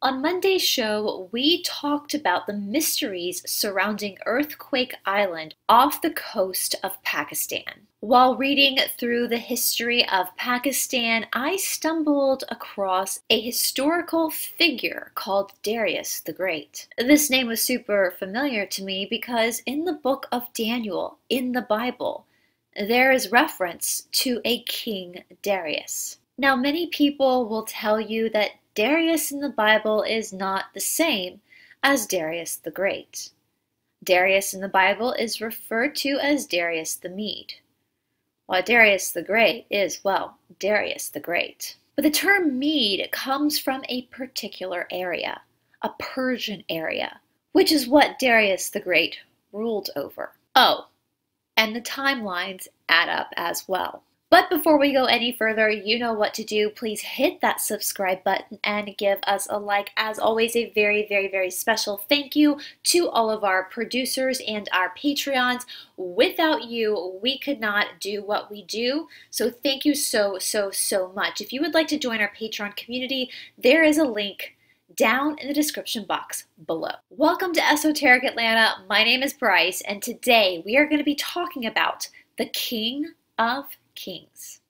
On Monday's show, we talked about the mysteries surrounding Earthquake Island off the coast of Pakistan. While reading through the history of Pakistan, I stumbled across a historical figure called Darius the Great. This name was super familiar to me because in the book of Daniel, in the Bible, there is reference to a King Darius. Now, many people will tell you that Darius in the Bible is not the same as Darius the Great. Darius in the Bible is referred to as Darius the Mede, while Darius the Great is, well, Darius the Great. But the term Mede comes from a particular area, a Persian area, which is what Darius the Great ruled over. Oh, and the timelines add up as well. But before we go any further, you know what to do. Please hit that subscribe button and give us a like. As always, a very, very, very special thank you to all of our producers and our Patreons. Without you, we could not do what we do. So thank you so, so, so much. If you would like to join our Patreon community, there is a link down in the description box below. Welcome to Esoteric Atlanta. My name is Brice, and today we are going to be talking about the King of kings.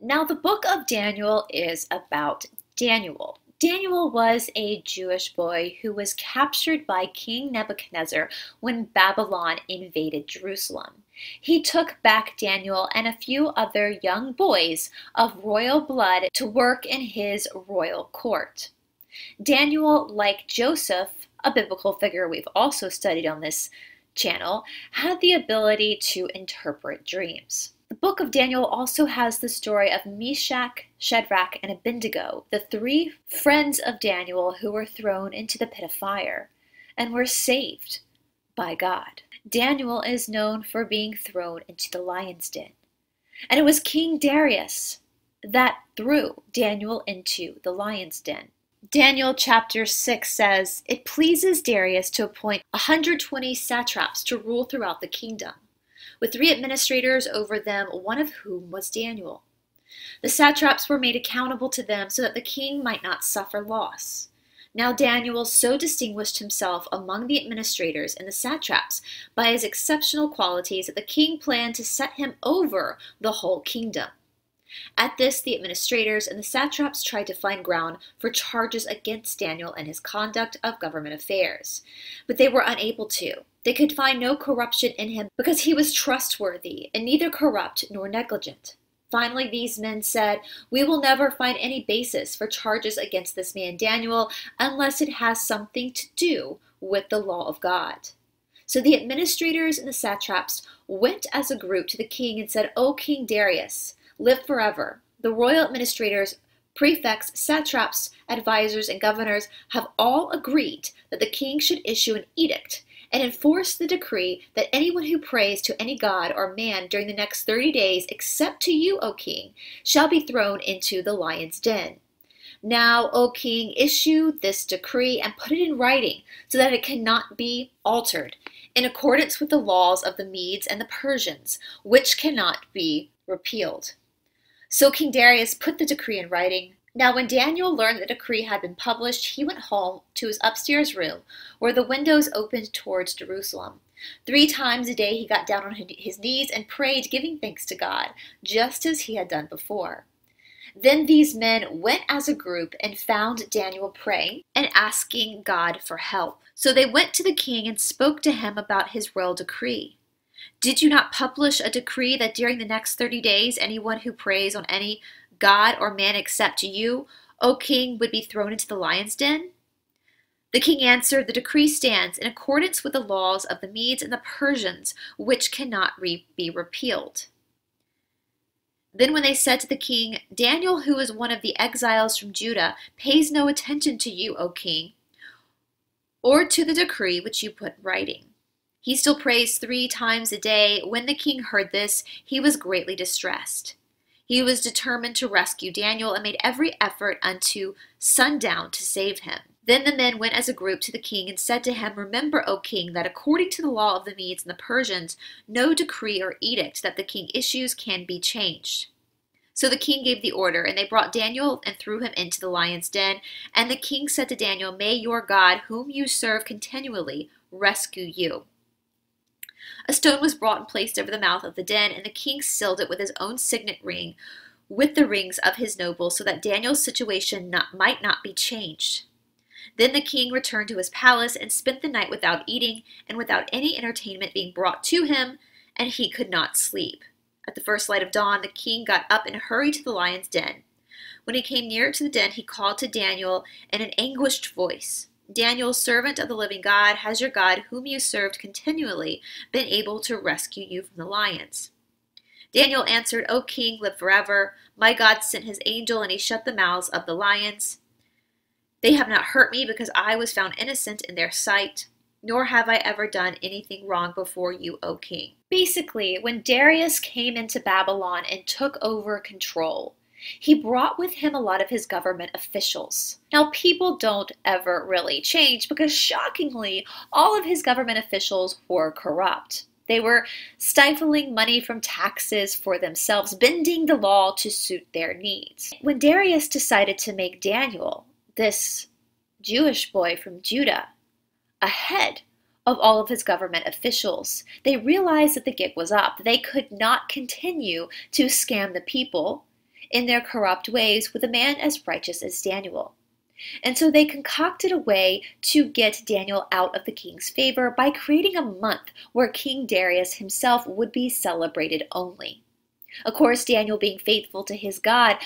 Now, the book of Daniel is about Daniel. Daniel was a Jewish boy who was captured by King Nebuchadnezzar when Babylon invaded Jerusalem. He took back Daniel and a few other young boys of royal blood to work in his royal court. Daniel, like Joseph, a biblical figure we've also studied on this channel, had the ability to interpret dreams. The book of Daniel also has the story of Meshach, Shadrach, and Abednego, the three friends of Daniel who were thrown into the pit of fire and were saved by God. Daniel is known for being thrown into the lion's den. And it was King Darius that threw Daniel into the lion's den. Daniel chapter 6 says, It pleases Darius to appoint 120 satraps to rule throughout the kingdom with three administrators over them, one of whom was Daniel. The satraps were made accountable to them so that the king might not suffer loss. Now Daniel so distinguished himself among the administrators and the satraps by his exceptional qualities that the king planned to set him over the whole kingdom. At this, the administrators and the satraps tried to find ground for charges against Daniel and his conduct of government affairs, but they were unable to. They could find no corruption in him because he was trustworthy and neither corrupt nor negligent. Finally, these men said, We will never find any basis for charges against this man Daniel unless it has something to do with the law of God. So the administrators and the satraps went as a group to the king and said, O King Darius, live forever. The royal administrators, prefects, satraps, advisors, and governors have all agreed that the king should issue an edict and enforce the decree that anyone who prays to any god or man during the next thirty days, except to you, O king, shall be thrown into the lion's den. Now, O king, issue this decree and put it in writing so that it cannot be altered, in accordance with the laws of the Medes and the Persians, which cannot be repealed. So King Darius put the decree in writing, now, when Daniel learned the decree had been published, he went home to his upstairs room, where the windows opened towards Jerusalem. Three times a day he got down on his knees and prayed, giving thanks to God, just as he had done before. Then these men went as a group and found Daniel praying and asking God for help. So they went to the king and spoke to him about his royal decree. Did you not publish a decree that during the next thirty days anyone who prays on any God or man except you, O king, would be thrown into the lion's den? The king answered, The decree stands in accordance with the laws of the Medes and the Persians, which cannot re be repealed. Then, when they said to the king, Daniel, who is one of the exiles from Judah, pays no attention to you, O king, or to the decree which you put in writing. He still prays three times a day. When the king heard this, he was greatly distressed. He was determined to rescue Daniel and made every effort unto sundown to save him. Then the men went as a group to the king and said to him, Remember, O king, that according to the law of the Medes and the Persians, no decree or edict that the king issues can be changed. So the king gave the order, and they brought Daniel and threw him into the lion's den. And the king said to Daniel, May your God, whom you serve continually, rescue you. A stone was brought and placed over the mouth of the den, and the king sealed it with his own signet ring, with the rings of his nobles, so that Daniel's situation not, might not be changed. Then the king returned to his palace and spent the night without eating and without any entertainment being brought to him, and he could not sleep. At the first light of dawn, the king got up and hurried to the lion's den. When he came near to the den, he called to Daniel in an anguished voice. Daniel, servant of the living God, has your God, whom you served continually, been able to rescue you from the lions? Daniel answered, O king, live forever. My God sent his angel, and he shut the mouths of the lions. They have not hurt me because I was found innocent in their sight, nor have I ever done anything wrong before you, O king. Basically, when Darius came into Babylon and took over control, he brought with him a lot of his government officials. Now, people don't ever really change because, shockingly, all of his government officials were corrupt. They were stifling money from taxes for themselves, bending the law to suit their needs. When Darius decided to make Daniel, this Jewish boy from Judah, a head of all of his government officials. They realized that the gig was up. They could not continue to scam the people in their corrupt ways with a man as righteous as Daniel. And so they concocted a way to get Daniel out of the king's favor by creating a month where King Darius himself would be celebrated only. Of course, Daniel, being faithful to his God,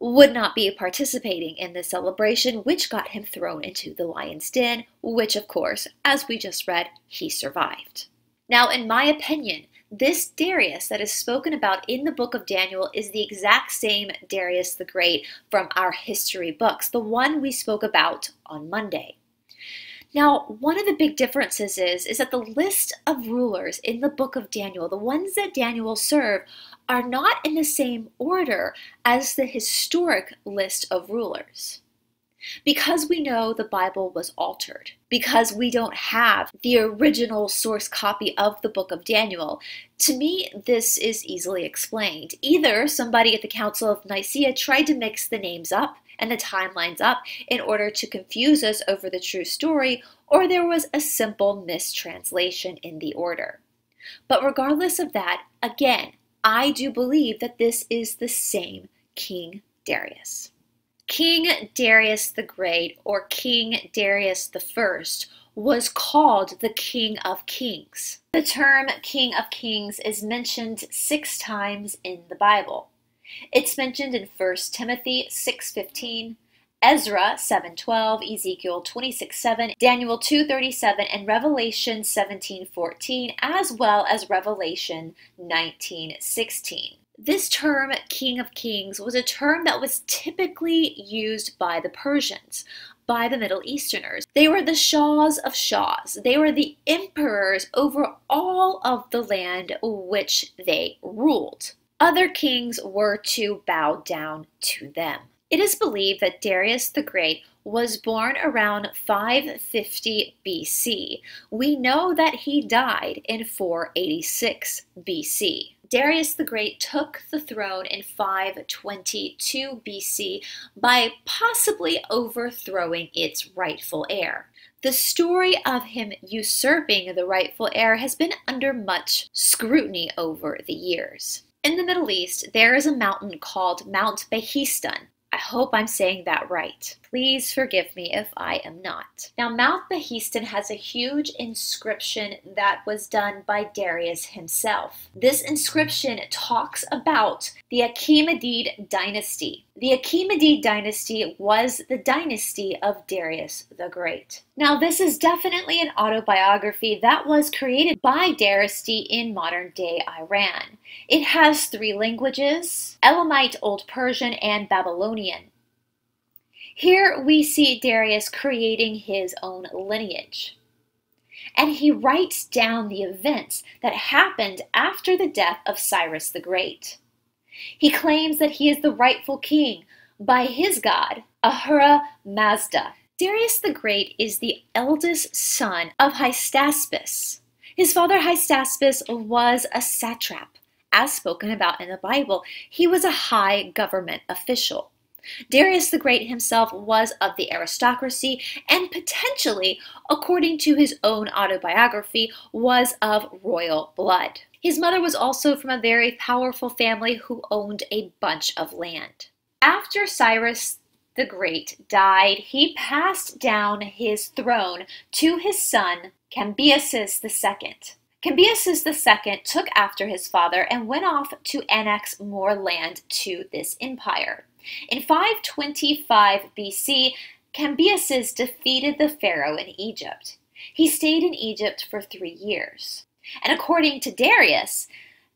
would not be participating in this celebration, which got him thrown into the lion's den, which, of course, as we just read, he survived. Now, in my opinion, this Darius that is spoken about in the book of Daniel is the exact same Darius the Great from our history books, the one we spoke about on Monday. Now, one of the big differences is, is that the list of rulers in the book of Daniel, the ones that Daniel served, are not in the same order as the historic list of rulers. Because we know the Bible was altered, because we don't have the original source copy of the book of Daniel, to me, this is easily explained. Either somebody at the Council of Nicaea tried to mix the names up and the timelines up in order to confuse us over the true story, or there was a simple mistranslation in the order. But regardless of that, again, I do believe that this is the same King Darius. King Darius the Great, or King Darius the First, was called the King of Kings. The term King of Kings is mentioned six times in the Bible. It's mentioned in 1 Timothy 6.15, Ezra 7:12, Ezekiel 26:7, Daniel 2:37 and Revelation 17:14 as well as Revelation 19:16. This term King of Kings was a term that was typically used by the Persians, by the Middle Easterners. They were the Shahs of Shahs. They were the emperors over all of the land which they ruled. Other kings were to bow down to them. It is believed that Darius the Great was born around 550 BC. We know that he died in 486 BC. Darius the Great took the throne in 522 BC by possibly overthrowing its rightful heir. The story of him usurping the rightful heir has been under much scrutiny over the years. In the Middle East, there is a mountain called Mount Behistan. I hope I'm saying that right. Please forgive me if I am not. Now, Mount Behistan has a huge inscription that was done by Darius himself. This inscription talks about the Achaemenid dynasty. The Achaemenid dynasty was the dynasty of Darius the Great. Now, this is definitely an autobiography that was created by Darius in modern day Iran. It has three languages Elamite, Old Persian, and Babylonian. Here we see Darius creating his own lineage. and he writes down the events that happened after the death of Cyrus the Great. He claims that he is the rightful king by his god, Ahura Mazda. Darius the Great is the eldest son of Hystaspes. His father Hystaspes was a satrap, as spoken about in the Bible. He was a high government official. Darius the Great himself was of the aristocracy and potentially, according to his own autobiography, was of royal blood. His mother was also from a very powerful family who owned a bunch of land. After Cyrus the Great died, he passed down his throne to his son Cambyses II. Cambyses II took after his father and went off to annex more land to this empire. In 525 BC, Cambyses defeated the pharaoh in Egypt. He stayed in Egypt for three years. And according to Darius,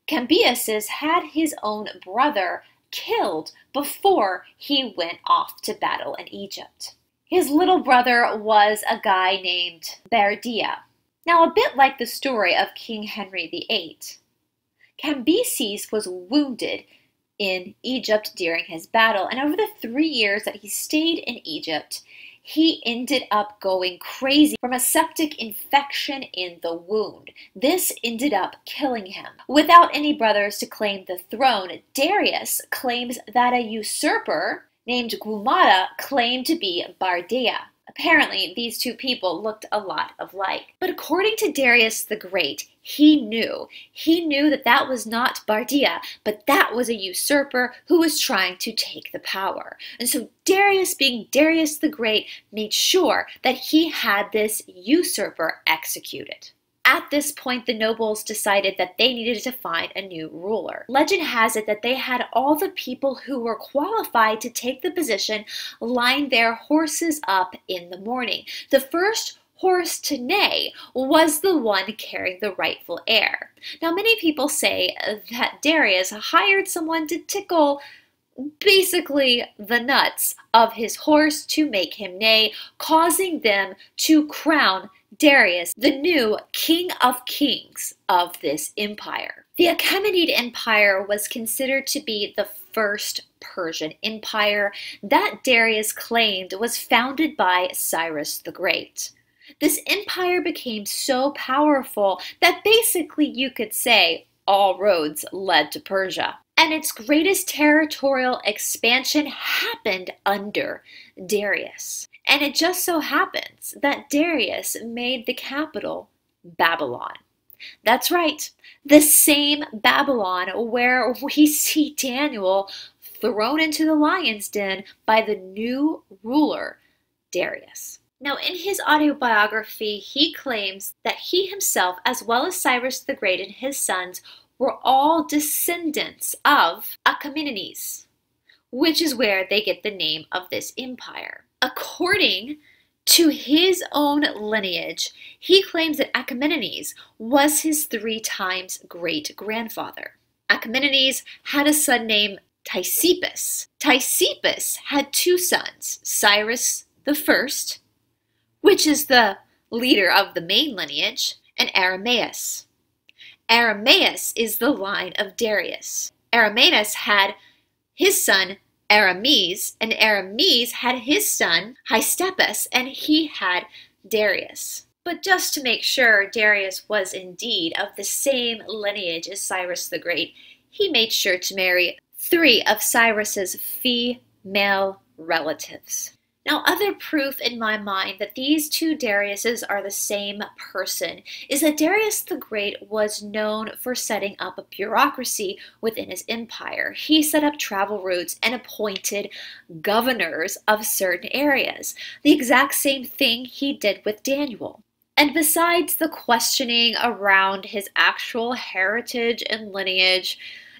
Cambyses had his own brother killed before he went off to battle in Egypt. His little brother was a guy named Bardia. Now, a bit like the story of King Henry VIII, Cambyses was wounded in Egypt during his battle. And over the three years that he stayed in Egypt, he ended up going crazy from a septic infection in the wound. This ended up killing him. Without any brothers to claim the throne, Darius claims that a usurper named Gaumata claimed to be Bardia. Apparently, these two people looked a lot alike. But according to Darius the Great, he knew. He knew that that was not Bardia, but that was a usurper who was trying to take the power. And so Darius, being Darius the Great, made sure that he had this usurper executed. At this point, the nobles decided that they needed to find a new ruler. Legend has it that they had all the people who were qualified to take the position line their horses up in the morning. The first horse to neigh was the one carrying the rightful heir. Now, many people say that Darius hired someone to tickle basically the nuts of his horse to make him neigh, causing them to crown Darius, the new king of kings of this empire. The Achaemenid Empire was considered to be the first Persian empire that Darius claimed was founded by Cyrus the Great. This empire became so powerful that basically you could say all roads led to Persia. And its greatest territorial expansion happened under Darius. And it just so happens that Darius made the capital Babylon. That's right, the same Babylon where we see Daniel thrown into the lion's den by the new ruler, Darius. Now, in his autobiography, he claims that he himself, as well as Cyrus the Great and his sons, were all descendants of Achaemenides, which is where they get the name of this empire. According to his own lineage, he claims that Achaemenides was his three times great grandfather. Achaemenides had a son named Ctesippus. Ctesippus had two sons, Cyrus the First, which is the leader of the main lineage, and Aramaeus. Aramaeus is the line of Darius. Aramaeus had his son Arames, and Arames had his son Hystaspes, and he had Darius. But just to make sure Darius was indeed of the same lineage as Cyrus the Great, he made sure to marry three of Cyrus's female relatives. Now, other proof in my mind that these two Dariuses are the same person is that Darius the Great was known for setting up a bureaucracy within his empire. He set up travel routes and appointed governors of certain areas, the exact same thing he did with Daniel. And besides the questioning around his actual heritage and lineage,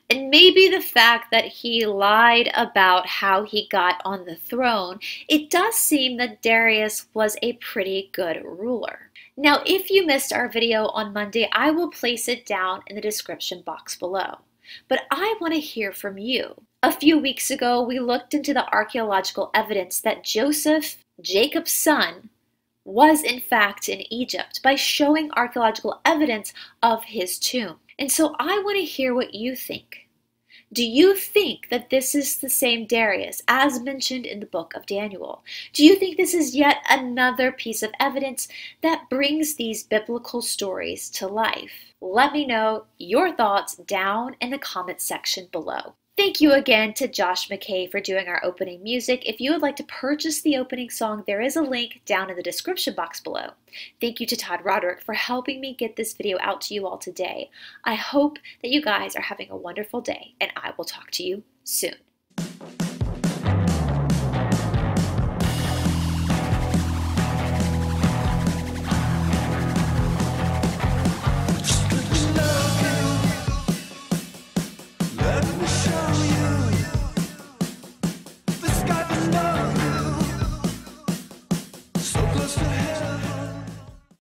and maybe the fact that he lied about how he got on the throne, it does seem that Darius was a pretty good ruler. Now, if you missed our video on Monday, I will place it down in the description box below. But I want to hear from you. A few weeks ago, we looked into the archaeological evidence that Joseph, Jacob's son, was in fact in Egypt by showing archaeological evidence of his tomb. And so I want to hear what you think. Do you think that this is the same Darius as mentioned in the book of Daniel? Do you think this is yet another piece of evidence that brings these biblical stories to life? Let me know your thoughts down in the comments section below. Thank you again to Josh McKay for doing our opening music. If you would like to purchase the opening song, there is a link down in the description box below. Thank you to Todd Roderick for helping me get this video out to you all today. I hope that you guys are having a wonderful day, and I will talk to you soon.